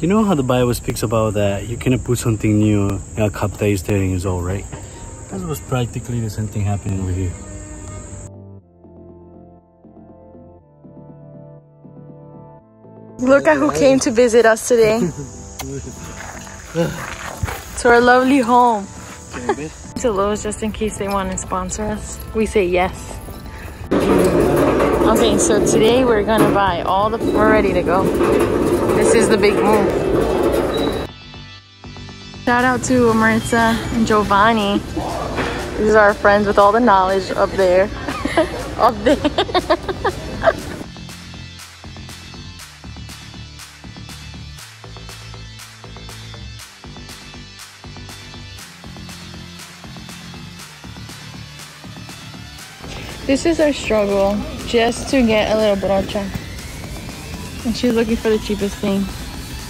You know how the Bible speaks about that you cannot put something new in a cup that is 30 years old, right? That was practically the same thing happening over here. Look at who came to visit us today. to our lovely home. To Lowe's just in case they want to sponsor us. We say yes. Okay, so today we're gonna buy all the, we're ready to go. This is the big move. Shout out to Maritza and Giovani. These are our friends with all the knowledge up there. up there. This is our struggle, just to get a little brocha. And she's looking for the cheapest thing.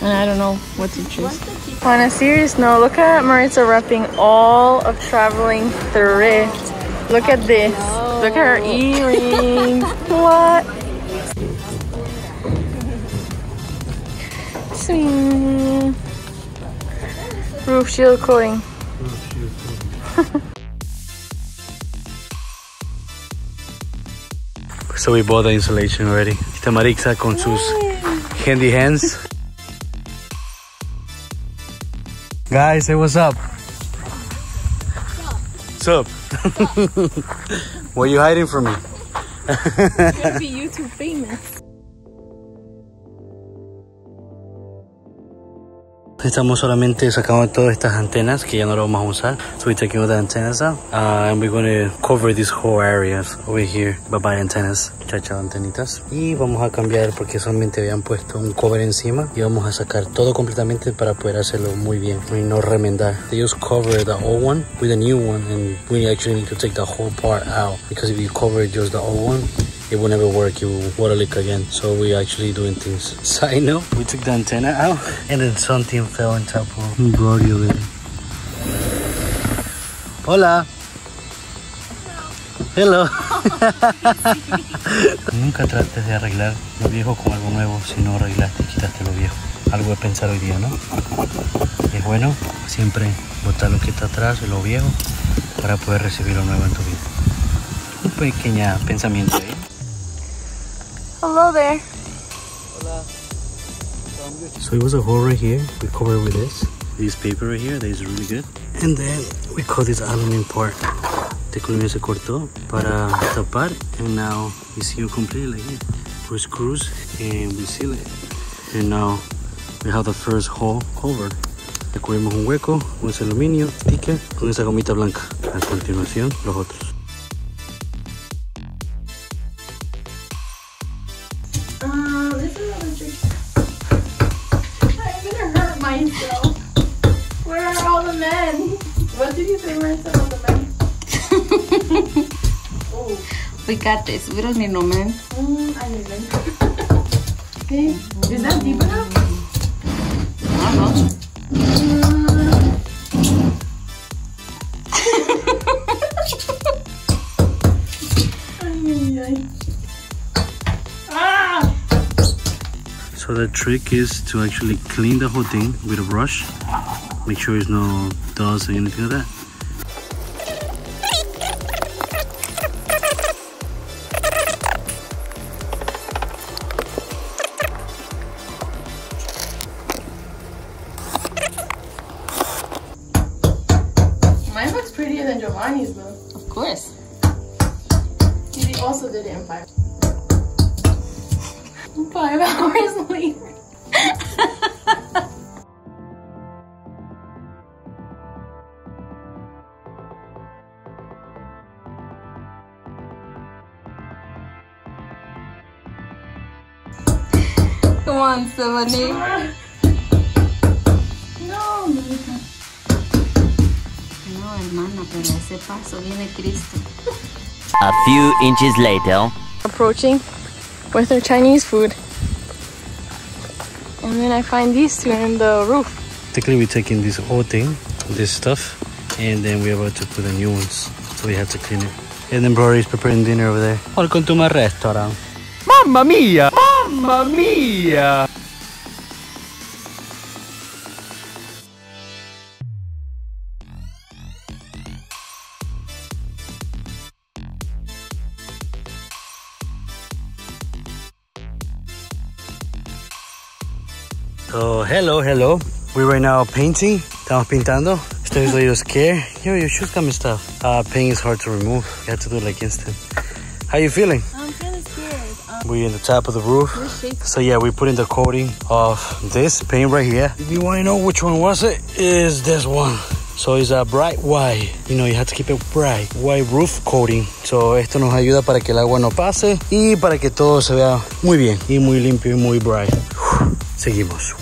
And I don't know what to choose. On a serious note, look at Maritza repping all of traveling thrift. Look at this. Look at her earrings. what? Swing. Roof shield coating. So we bought the insulation already. Está Marixa con sus handy hands. Guys, say what's up. What's up? what are you hiding from me? Gonna be YouTube famous. Estamos solamente sacando todas estas antenas que ya no lo vamos a usar. So we're taking all the antennas out. Uh, and we're going to cover these whole areas over here. Bye bye antenas. Chacha antenitas. Y vamos a cambiar porque solamente habían puesto un cover encima. Y vamos a sacar todo completamente para poder hacerlo muy bien. Y no remendar. They just cover the old one with the new one. And we actually need to take the whole part out. Because if you cover just the old one, it will never work. You will water leak again. So we actually doing things. Side note, we took the antenna out and then something fell on top of over there. Hola. Hello. Nunca trates de arreglar lo viejo con algo nuevo si no arreglaste y quitaste lo viejo. Algo de pensar hoy día, ¿no? Es bueno siempre botar lo que está atrás y lo viejo para poder recibir lo nuevo en tu vida. Un pequeño pensamiento ahí. Hello there. So it was a hole right here. We cover it with this. This paper right here that is really good. And then we cut this aluminum part. Este colmillo se cortó para tapar. And now we seal completely like here. We screws and we seal it. And now we have the first hole covered. Le cubrimos un hueco con ese aluminio, sticker, con esa gomita blanca. A continuación, los otros. Fíjate, subieron mi nombre. mm, I need men. okay, is that deep enough? Ah, no. Ay, ay, ay. Ah! So the trick is to actually clean the whole thing with a brush. Make sure there's no dust or anything like that. Come on, Stephanie. No, mija. No, hermana, pero a ese paso viene Cristo. A few inches later. Approaching with our Chinese food. And then I find these two in the roof. Technically, we're taking this whole thing, this stuff, and then we're about to put the new ones. So we have to clean it. And then Brody is preparing dinner over there. Welcome to my restaurant. Mamma mia! Mamma mia! So, hello, hello. We're right now painting. Estamos pintando. Estoy oídos que? Yo, your shoes come stuff. Uh, paint is hard to remove. You have to do it like instant. How you feeling? I'm kind of scared. We're in the top of the roof. So yeah, we put in the coating of this paint right here. If you want to know which one was it, is this one. So it's a bright white. You know, you have to keep it bright. White roof coating. So esto nos ayuda para que el agua no pase y para que todo se vea muy bien y muy limpio y muy bright. Seguimos.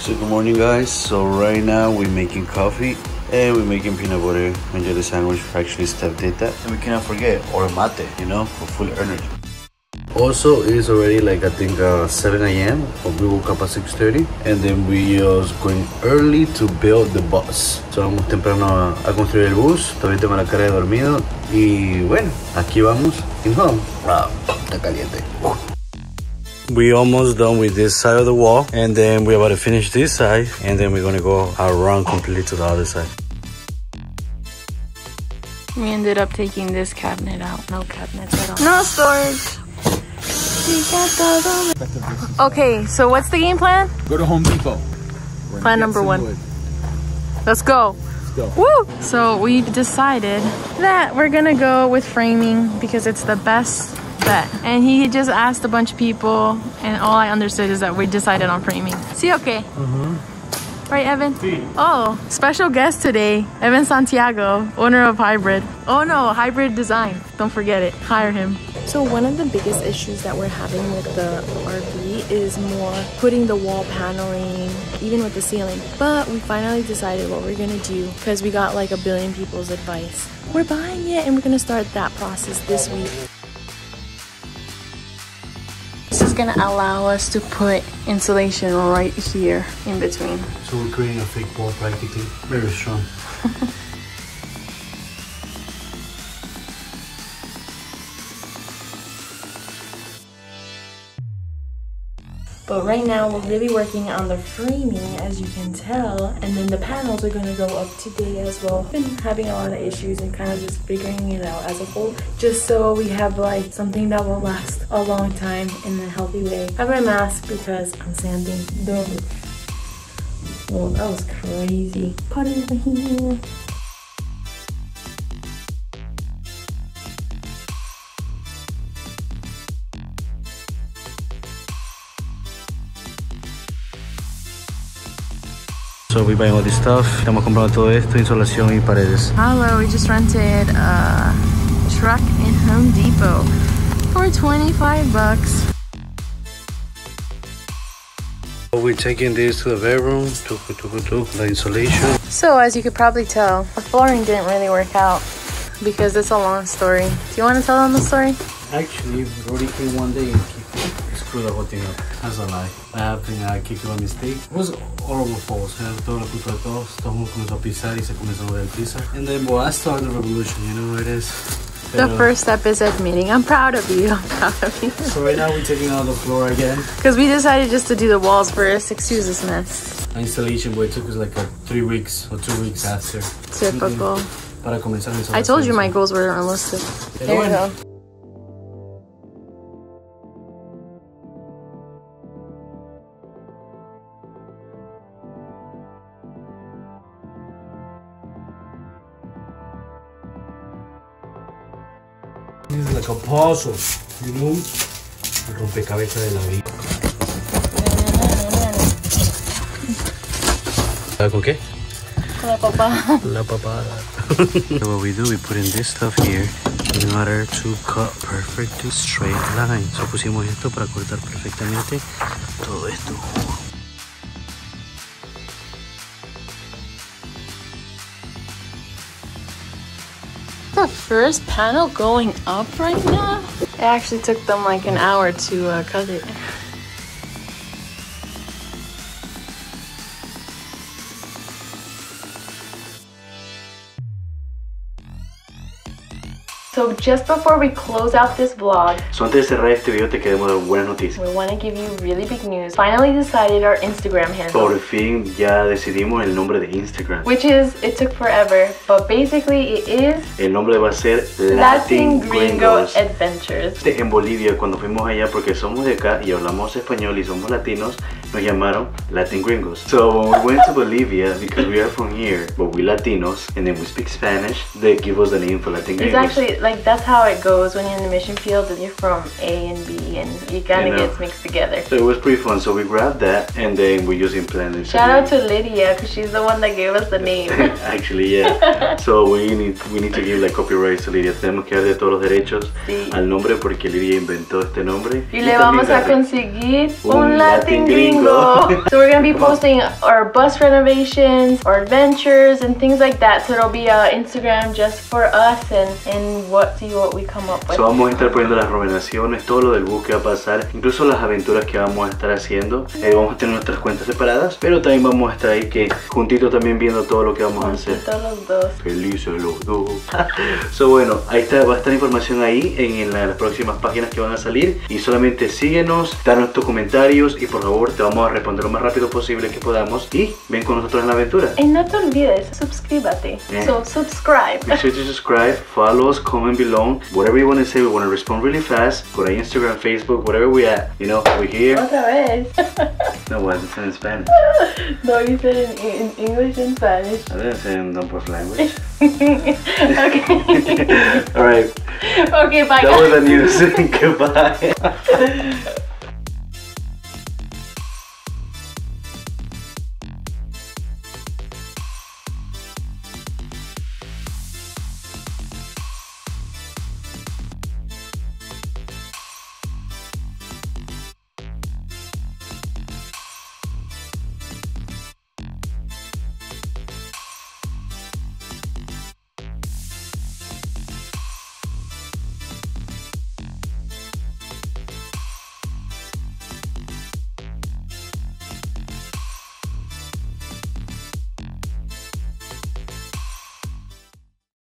So good morning guys. So right now we're making coffee and we're making peanut butter and jelly sandwich. Actually Steph did that. And we cannot forget or mate, you know, for full energy. Also, it is already like I think uh, 7 a.m. But we woke up at 6:30, and then we was going early to build the bus. So vamos temprano a, a construir el bus. Todavía tengo la cara de dormido y bueno, aquí vamos. In home. Ah, está caliente. We almost done with this side of the wall, and then we're about to finish this side, and then we're gonna go around completely to the other side. we ended up taking this cabinet out. No cabinets at all. No storage. We got todo. Okay, so what's the game plan? Go to Home Depot. Plan number one. wood. Let's go. Let's go. Woo! So we decided that we're gonna go with framing because it's the best bet. And he just asked a bunch of people, and all I understood is that we decided on framing. See, okay. Mm-hmm. Right, Evan? Oh, special guest today, Evan Santiago, owner of Hybrid. Oh no, Hybrid Design. Don't forget it. Hire him. So one of the biggest issues that we're having with the RV is more putting the wall paneling, even with the ceiling. But we finally decided what we're gonna do because we got like a billion people's advice. We're buying it and we're gonna start that process this week. Gonna allow us to put insulation right here in between. So we're creating a fake wall practically, very strong. But right now we're really working on the framing as you can tell and then the panels are going to go up today as well. Been having a lot of issues and kind of just figuring it out as a whole just so we have like something that will last a long time in a healthy way. I have my mask because I'm sanding the roof. Oh, that was crazy. Put it over here. So we buying all this stuff. Estamos comprando todo esto, insolación y paredes. Hello, we just rented a truck in Home Depot for 25 bucks. We're taking this to the bedroom, to, to, to, the insulation. So, as you could probably tell, the flooring didn't really work out because it's a long story. Do you want to tell them the story? Actually, Brody came one day and kicked, screwed the whole thing up. That's a lie. I happened, I uh, kicked it by mistake. It was all our fault. Era toda la culpa de todos. Todo el mundo comenzó a pisar y se comenzó a mover el. And then, well, I started the revolution, you know how it is. The uh, first step is admitting. I'm proud of you. I'm proud of you. So right now we're taking out the floor again. Because we decided just to do the walls first. Excuse this mess. Installation, but it took us like a three weeks or two weeks after. Typical. I told you my goals were unlisted. There you go. This is like a puzzle, you know? El rompecabezas de la vida. ¿Sabe con qué? Con la papá. La papada. so what we do, we put in this stuff here in order to cut perfectly straight lines. So pusimos esto para cortar perfectamente todo esto. First panel going up right now? It actually took them like an hour to uh, cut it. So just before we close out this vlog, So antes de cerrar este video te queremos dar buenas noticias. we want to give you really big news. Finally decided our Instagram handle. Por fin ya decidimos el nombre de Instagram. Which is, it took forever, but basically it is El nombre va a ser Latin Gringo Gringos. Adventures. En Bolivia, cuando fuimos allá, porque somos de acá y hablamos español y somos latinos, nos llamaron Latin gringos. So when we went to Bolivia, because we are from here, but we Latinos, and then we speak Spanish, they give us the name for Latin It's gringos. actually like that's how it goes when you're in the mission field and you're from A and B and you kind You of know. gets mixed together. so it was pretty fun. So we grabbed that, and then we just implanted. Shout out to Lydia because she's the one that gave us the name. Actually, yeah. So we need we need to give like copyright to Lydia. Tenemos que darle todos los derechos Sí. al nombre porque Lidia inventó este nombre. Y le también vamos a conseguir Un Latin gringo. Gringo. so we're gonna be posting our bus renovations, our adventures, and things like that. So it'll be a Instagram just for us and and what see what we come up with. So, vamos a estar poniendo las renovaciones, todo lo del bus que va a pasar, incluso las aventuras que vamos a estar haciendo. Eh, vamos a tener nuestras cuentas separadas, pero también vamos a estar ahí que juntito también viendo todo lo que vamos a hacer. Los dos. Felices los dos. so bueno, ahí está, va a estar información ahí en, en las próximas páginas que van a salir. Y solamente síguenos, danos tus comentarios y por favor te vamos a responder lo más rápido posible que podamos. Y ven con nosotros en la aventura. Y no te olvides, suscríbete. Yeah. So subscribe. Make sure to subscribe, follow us, comment below. Whatever you want to say, we want to respond really fast. Por ahí Instagram, Facebook, whatever we at. You know, we're here. Otra vez. No, what? It's in Spanish. no, you said in, in English and Spanish. I didn't say in of language. okay. All right, okay, bye that guys. was the news. Goodbye.